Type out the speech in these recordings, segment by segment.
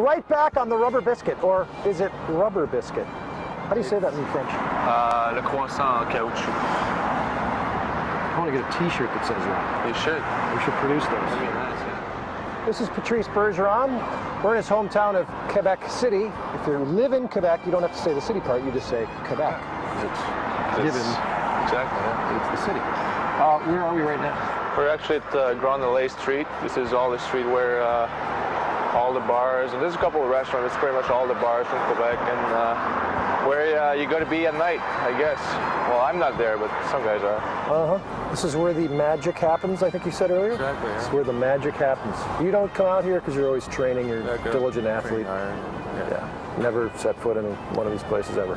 right back on the rubber biscuit, or is it rubber biscuit? How do you say that in French? Uh, le croissant en caoutchouc. I want to get a T-shirt that says that. You should. We should produce those. Nice, yeah. This is Patrice Bergeron. We're in his hometown of Quebec City. If you live in Quebec, you don't have to say the city part. You just say Quebec. It's, Given. Exactly, yeah. It's the city. Uh, where are we right now? We're actually at uh, Grande Allée Street. This is all the street where uh, all the bars, and there's a couple of restaurants. It's pretty much all the bars from Quebec, and uh, where uh, you got to be at night, I guess. Well, I'm not there, but some guys are. Uh-huh. This is where the magic happens, I think you said earlier? Exactly, yeah. This is where the magic happens. You don't come out here because you're always training, you're a good. diligent athlete. Iron, Yeah. Yeah. Never set foot in one of these places ever.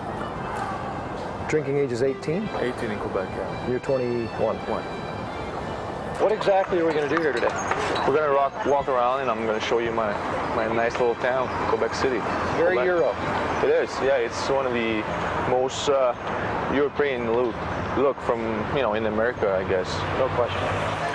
Drinking age is 18. 18 in Quebec, yeah. You're 21. One. What exactly are we going to do here today? We're gonna rock, walk around, and I'm gonna show you my my nice little town, Quebec City. Very Quebec. Euro. It is, yeah. It's one of the most uh, European look look from you know in America, I guess. No question.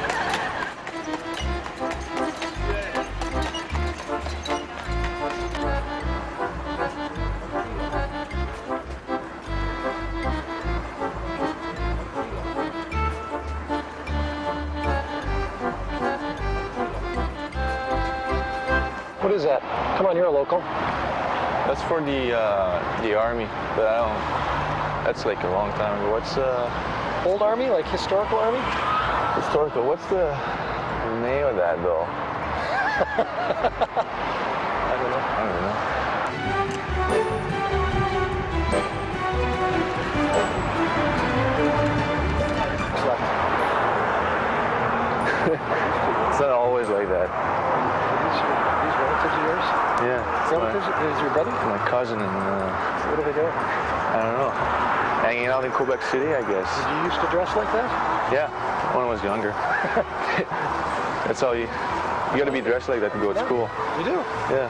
What is that? Come on, you're a local. That's for the uh, the army, but I don't. That's like a long time ago. What's uh, Old army, like historical army? historical? What's the name of that though? I don't know. I don't know. It's not always like that. These, these relatives of yours? Yeah. my- Is your brother? My cousin and uh, What do they do? I don't know. Hanging out in Quebec City, I guess. Did you used to dress like that? Yeah, when I was younger. That's all you. You gotta be dressed like that to go to Yeah. school. You do. Yeah.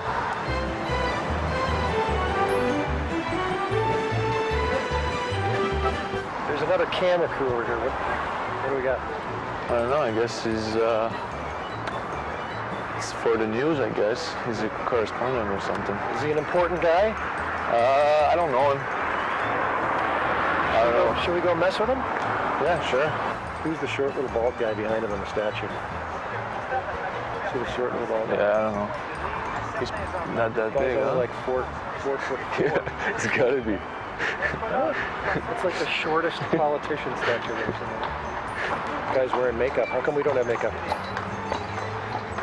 There's another camera crew over here. What, what do we got? I don't know. I guess he's. Uh, for the news, I guess. He's a correspondent or something. Is he an important guy? Uh, I don't know him. I don't know. Should we go mess with him? Yeah, sure. Who's the short little bald guy behind him in the statue? See the short little bald guy? Yeah, I don't know. He's not that big, huh? like four, four foot four. yeah, it's gotta be. It's like the shortest politician statue I've ever seen. Guy's wearing makeup. How come we don't have makeup?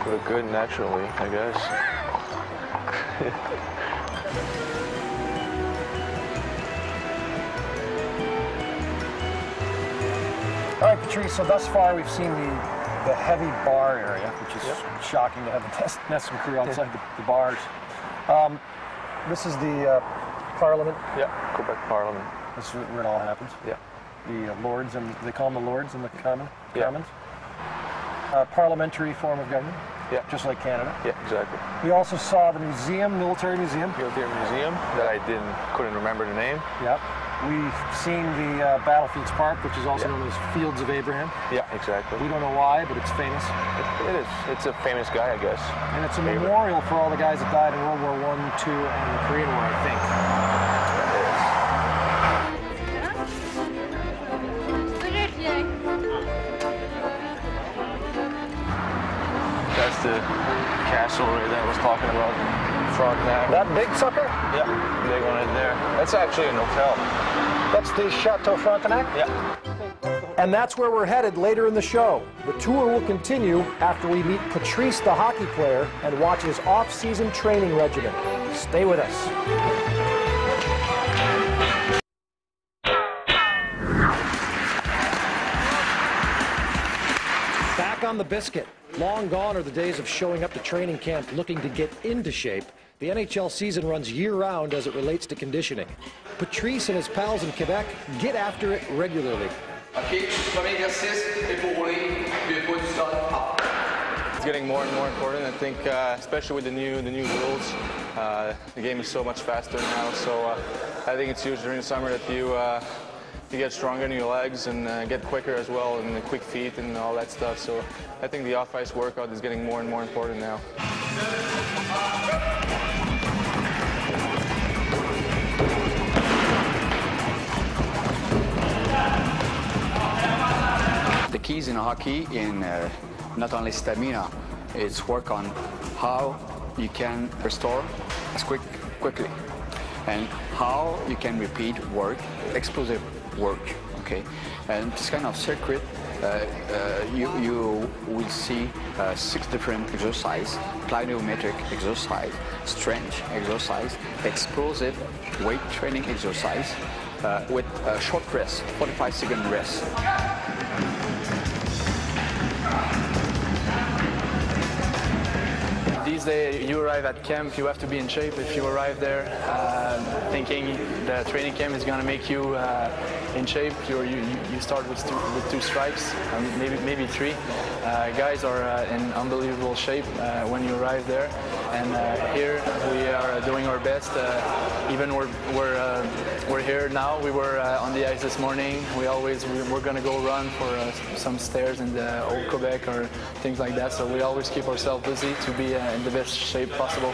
Look good naturally, I guess. All right, Patrice, so thus far we've seen the, the heavy bar area, which is shocking to have a test, Nessun crew outside the, the bars. Um, this is the uh, Parliament. Yeah, Quebec Parliament. This is where it all happens. Yeah. The uh, Lords, and they call them the Lords and the Common, Yeah. Commons. Uh, parliamentary form of government, Yeah. just like Canada. Yeah, exactly. We also saw the museum, military museum. Military Museum that I didn't couldn't remember the name. Yep. We've seen the uh, Battlefields Park, which is also Yeah. known as Fields of Abraham. Yeah, exactly. We don't know why, but it's famous. It, it is. It's a famous guy, I guess. And it's a Favorite. memorial for all the guys that died in World War One, Two, and the Korean War, I think. That big sucker? yeah, big one in there. That's actually an hotel. That's the Chateau Frontenac? Yeah. And that's where we're headed later in the show. The tour will continue after we meet Patrice, the hockey player, and watch his off-season training regimen. Stay with us. Back on the biscuit. Long gone are the days of showing up to training camp looking to get into shape. The NHL season runs year-round as it relates to conditioning. Patrice and his pals in Quebec get after it regularly. OK, premier exercice, épaulé, puis pas du sol, up. It's getting more and more important. I think, uh, especially with the new the new rules, uh, the game is so much faster now. So uh, I think it's huge during the summer that you uh, you get stronger in your legs and uh, get quicker as well, and the quick feet and all that stuff. So I think the off-ice workout is getting more and more important now. Keys in hockey in uh, not only stamina, it's work on how you can restore as quick quickly and how you can repeat work, explosive work. Okay, and this kind of circuit uh, uh, you, you will see uh, six different exercises, plyometric exercise, strength exercise, explosive weight training exercise uh, with a short rest, 45 second rest. You arrive at camp, you have to be in shape. If you arrive there uh, thinking the training camp is going to make you uh, in shape, you you, start with two, with two strikes, um, maybe maybe three. Uh, guys are uh, in unbelievable shape uh, when you arrive there, and uh, here we are doing our best. even we're we're we're here now. We were on the ice this morning. We always we, are going to go run for some stairs in the old Quebec or things like that. So we always keep ourselves busy to be in the best shape possible.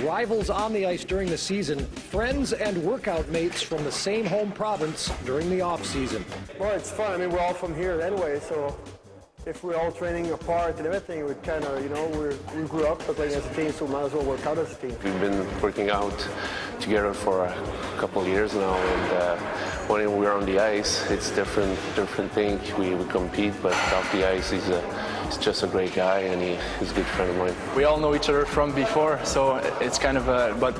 Rivals on the ice during the season, friends and workout mates from the same home province during the off season. Well, it's fun. I mean, we're all from here anyway, so if we're all training apart and everything, we kind of, you know, we're, we grew up playing as a team, so might as well work out as a team. We've been working out together for a couple of years now, and uh, when we're on the ice, it's different, different thing. We, we compete, but off the ice, he's a he's just a great guy and he, he's a good friend of mine. We all know each other from before, so it's kind of a, but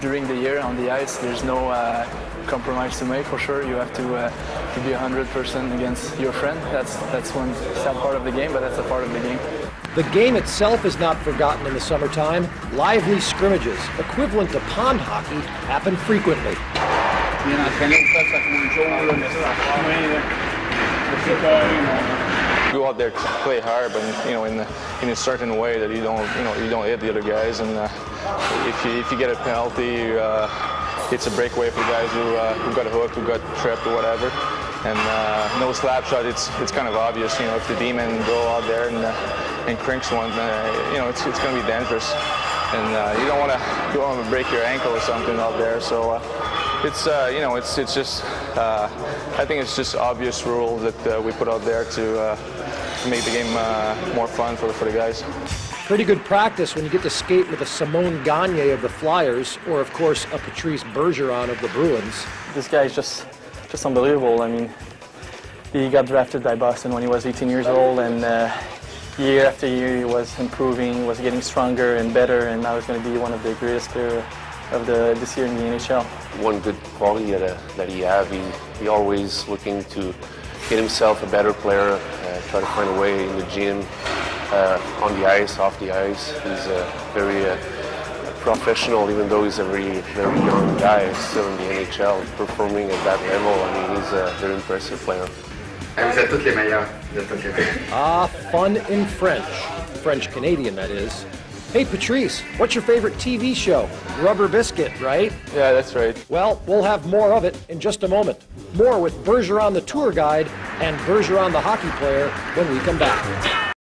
during the year on the ice, there's no uh, compromise to make for sure. You have to, uh, to be 100% against your friend. That's, that's one sad part of the game, but that's a part of the game. The game itself is not forgotten in the summertime. Lively scrimmages, equivalent to pond hockey, happen frequently go out there play hard, but you know, in, the, in a certain way that you don't, you know, you don't hit the other guys. And uh, if you if you get a penalty, uh, it's a breakaway for guys who uh, who got a hook, who got tripped or whatever. And uh, no slap shot, it's it's kind of obvious. You know, if the demon go out there and uh, and crinks one, uh, you know, it's it's going to be dangerous. And you don't want to you don't want to break your ankle or something out there. So it's uh, you know it's it's just uh, I think it's just obvious rule that uh, we put out there to, uh, make the game uh, more fun for for the guys. Pretty good practice when you get to skate with a Simon Gagné of the Flyers, or of course a Patrice Bergeron of the Bruins. This guy is just just unbelievable. I mean, he got drafted by Boston when he was 18 years old, and uh, year after year he was improving, was getting stronger and better, and now he's going to be one of the greatest players of the this year in the NHL. One good quality that, uh, that he have, he, he always looking to get himself a better player, uh, try to find a way in the gym, uh, on the ice, off the ice. He's a very uh, professional, even though he's a very, very young guy, still in the NHL, performing at that level. I mean, he's a very impressive player. Ah, fun in French. French Canadian, that is. Hey, Patrice, what's your favorite TV show? Rubber Biscuit, right? Yeah, that's right. Well, we'll have more of it in just a moment. More with Bergeron the tour guide and Bergeron the hockey player when we come back.